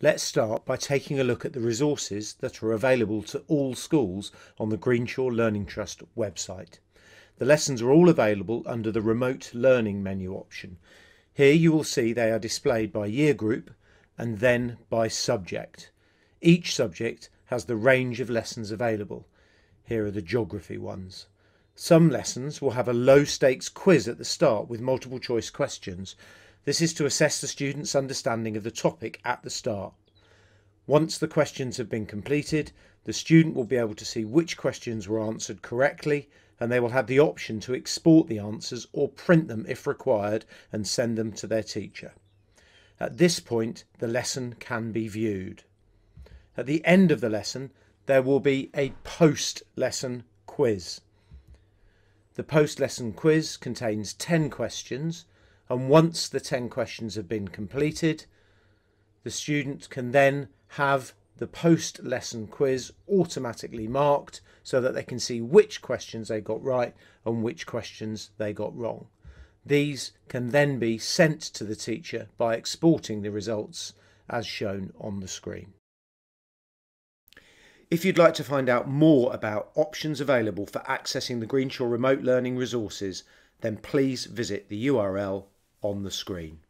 Let's start by taking a look at the resources that are available to all schools on the Greenshaw Learning Trust website. The lessons are all available under the Remote Learning menu option. Here you will see they are displayed by year group and then by subject. Each subject has the range of lessons available. Here are the geography ones. Some lessons will have a low stakes quiz at the start with multiple choice questions this is to assess the student's understanding of the topic at the start. Once the questions have been completed, the student will be able to see which questions were answered correctly and they will have the option to export the answers or print them if required and send them to their teacher. At this point, the lesson can be viewed. At the end of the lesson, there will be a post-lesson quiz. The post-lesson quiz contains 10 questions and once the 10 questions have been completed, the student can then have the post lesson quiz automatically marked so that they can see which questions they got right and which questions they got wrong. These can then be sent to the teacher by exporting the results as shown on the screen. If you'd like to find out more about options available for accessing the Greenshaw Remote Learning resources, then please visit the URL on the screen.